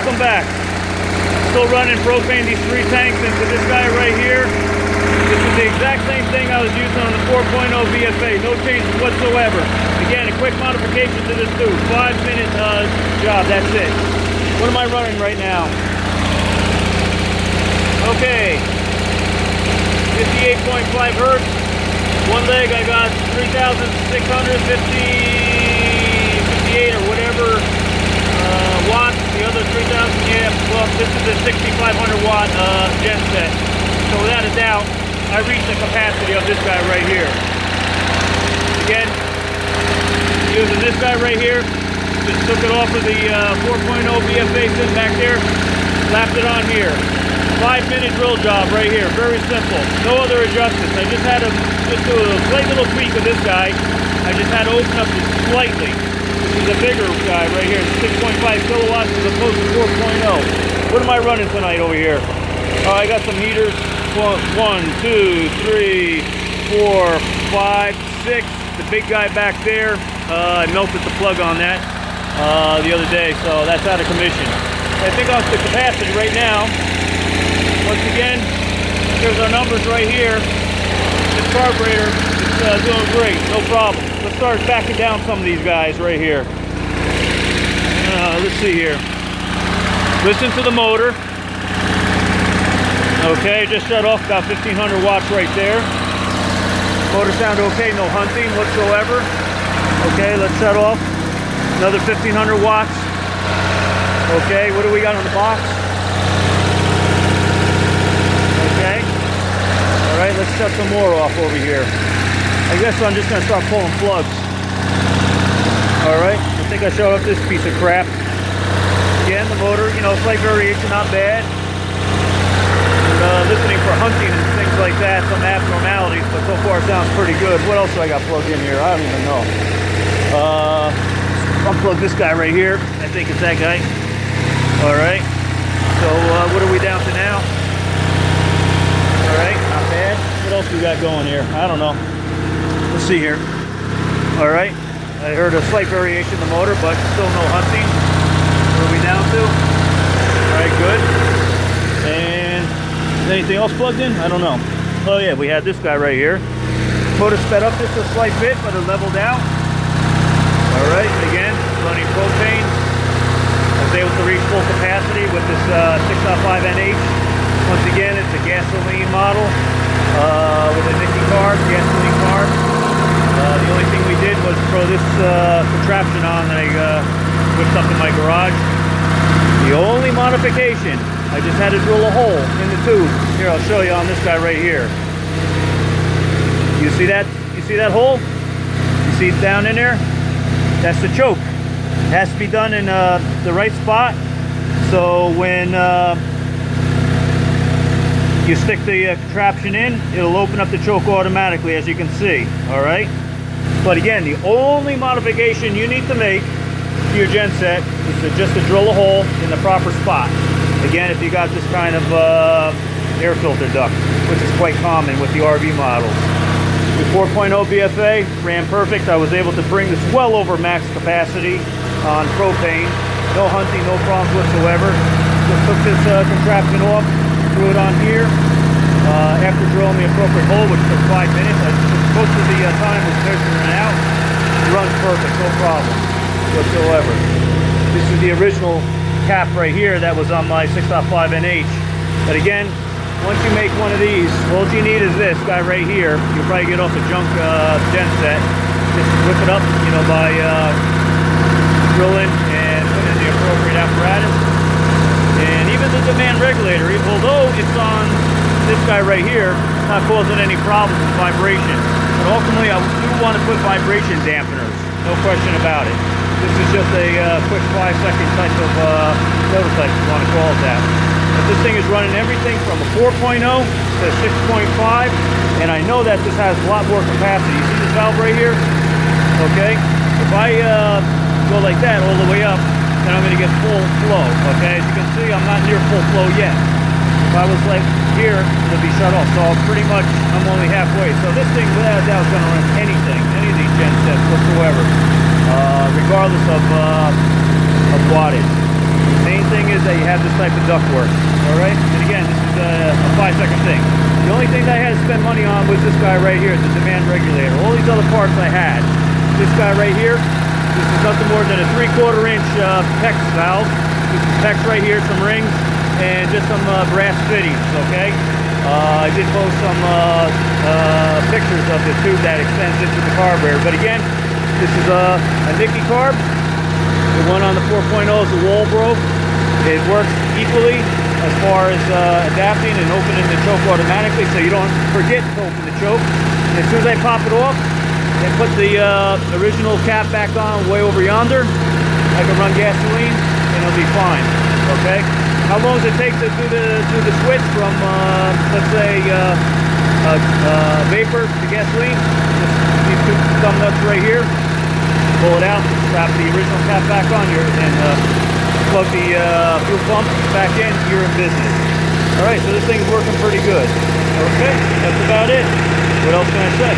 welcome back. Still running propane these three tanks into this guy right here. This is the exact same thing I was using on the 4.0 BFA, no changes whatsoever. Again, a quick modification to this tube, five minute uh, job, that's it. What am I running right now? Okay, 58.5 hertz. One leg I got 3,650, 58 or watts. The other 3,000, yeah, well, this is a 6,500 watt uh, set. So without a doubt, I reached the capacity of this guy right here. Again, using this guy right here, just took it off of the uh, 4.0 BFA sitting back there, slapped it on here. Five minute drill job right here, very simple. No other adjustments. I just had to just do a slight little tweak of this guy. I just had to open up just slightly. Bigger guy right here, 6.5 kilowatts as opposed to 4.0. What am I running tonight over here? Oh, I got some heaters. One, two, three, four, five, six. The big guy back there, uh, I melted the plug on that uh, the other day, so that's out of commission. I think off the capacity right now, once again, here's our numbers right here. This carburetor is uh, doing great, no problem. Let's start backing down some of these guys right here. Uh, let's see here. Listen to the motor. Okay, just shut off about 1500 watts right there. Motor sound okay, no hunting whatsoever. Okay, let's shut off. Another 1500 watts. Okay, what do we got on the box? Okay. All right, let's shut some more off over here. I guess I'm just gonna start pulling plugs. All right, think I showed up this piece of crap. Again, the motor, you know, slight variation, not bad. And, uh, listening for hunting and things like that, some abnormalities, but so far sounds pretty good. What else do I got plugged in here? I don't even know. Uh, unplug this guy right here. I think it's that guy. All right. So uh, what are we down to now? All right, not bad. What else we got going here? I don't know. Let's see here. All right. I heard a slight variation in the motor, but still no hunting. What are we down to? All right, good. And is anything else plugged in? I don't know. Oh yeah, we had this guy right here. Motor sped up just a slight bit, but it leveled out. All right, again, running propane. I was able to reach full capacity with this uh, 6.5 NH. Once again, it's a gasoline model uh, with a Nikki carb, gasoline carb. Uh, the only thing we did was throw this uh, contraption on that I uh, whipped up in my garage. The only modification, I just had to drill a hole in the tube. Here, I'll show you on this guy right here. You see that? You see that hole? You see it down in there? That's the choke. It has to be done in uh, the right spot. So when uh, you stick the uh, contraption in, it'll open up the choke automatically, as you can see. All right. But again, the only modification you need to make to your genset is to just to drill a hole in the proper spot. Again, if you got this kind of uh, air filter duct, which is quite common with the RV models. The 4.0 BFA ran perfect. I was able to bring this well over max capacity on propane. No hunting, no problems whatsoever. Just took this uh, contraption off, threw it on here. Uh, after drilling the appropriate hole, which took five minutes, I most of the uh, time was measuring out. It runs perfect, no problem whatsoever. This is the original cap right here that was on my 6.5 NH. But again, once you make one of these, all you need is this guy right here. You'll probably get off a junk uh, gen set. Just whip it up, you know, by uh, drilling and putting in the appropriate apparatus. And even the demand regulator, although it's on this guy right here, not causing any problems with vibration. But ultimately, I do want to put vibration dampeners, no question about it. This is just a uh, quick five second type of uh, prototype, if you want to call it that. But this thing is running everything from a 4.0 to 6.5, and I know that this has a lot more capacity. You see this valve right here? Okay, if I uh, go like that all the way up, then I'm going to get full flow. Okay, as you can see, I'm not near full flow yet. If I was like here, it'll be shut off. So pretty much, I'm only halfway. So this thing, without a doubt, is going to run anything, any of these gen sets whatsoever, uh, regardless of uh, of wattage. The main thing is that you have this type of ductwork. All right. And again, this is a, a five second thing. The only thing that I had to spend money on was this guy right here, the demand regulator. All these other parts I had. This guy right here, this is nothing more than a three quarter inch uh, PEX valve. This is PEX right here, some rings, and just some uh, brass fittings, okay? Uh, I did post some uh, uh, pictures of the tube that extends into the carburetor. But again, this is a, a Nikki carb. The one on the 4.0 is the Walbro. It works equally as far as uh, adapting and opening the choke automatically so you don't forget to open the choke. And as soon as I pop it off and put the uh, original cap back on way over yonder, I can run gasoline and it'll be fine, okay? How long does it take to do the, do the switch from, uh, let's say, uh, uh, vapor to gasoline? Just these two thumb nuts right here pull it out, strap the original cap back on here, and uh, plug the uh, fuel pump back in, you're in business. All right, so this thing's working pretty good. Okay, that's about it. What else can I say?